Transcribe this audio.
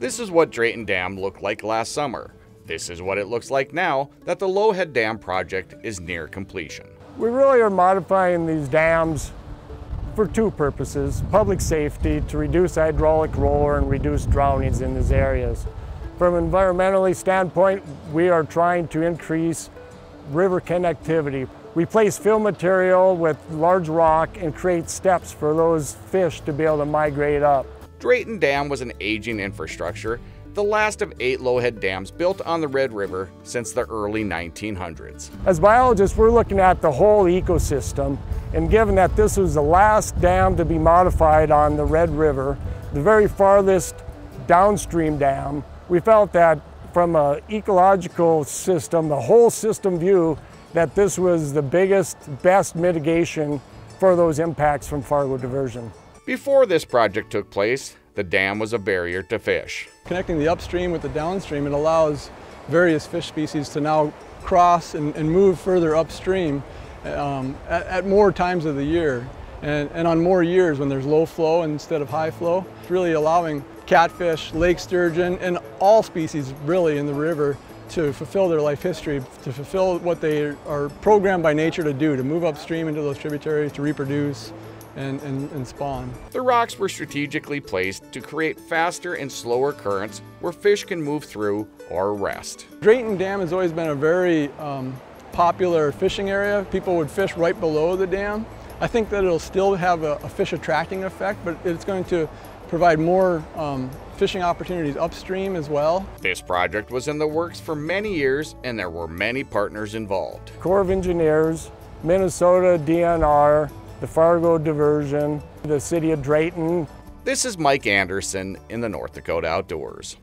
This is what Drayton Dam looked like last summer. This is what it looks like now that the Lowhead Dam project is near completion. We really are modifying these dams for two purposes. Public safety, to reduce hydraulic roller and reduce drownings in these areas. From an environmentally standpoint, we are trying to increase river connectivity. Replace fill material with large rock and create steps for those fish to be able to migrate up. Drayton Dam was an aging infrastructure, the last of eight Lowhead dams built on the Red River since the early 1900s. As biologists, we're looking at the whole ecosystem, and given that this was the last dam to be modified on the Red River, the very farthest downstream dam, we felt that from an ecological system, the whole system view, that this was the biggest, best mitigation for those impacts from Fargo diversion. Before this project took place, the dam was a barrier to fish. Connecting the upstream with the downstream, it allows various fish species to now cross and, and move further upstream um, at, at, more times of the year and, and on more years when there's low flow instead of high flow. It's really allowing catfish, lake sturgeon, and all species really in the river to fulfill their life history, to fulfill what they are programmed by nature to do, to move upstream into those tributaries, to reproduce, and, and, and, spawn. The rocks were strategically placed to create faster and slower currents where fish can move through or rest. Drayton Dam has always been a very um, popular fishing area. People would fish right below the dam. I think that it'll still have a, a fish attracting effect, but it's going to provide more um, fishing opportunities upstream as well. This project was in the works for many years and there were many partners involved. Corps of Engineers, Minnesota DNR, the Fargo Diversion, the City of Drayton. This is Mike Anderson in the North Dakota Outdoors.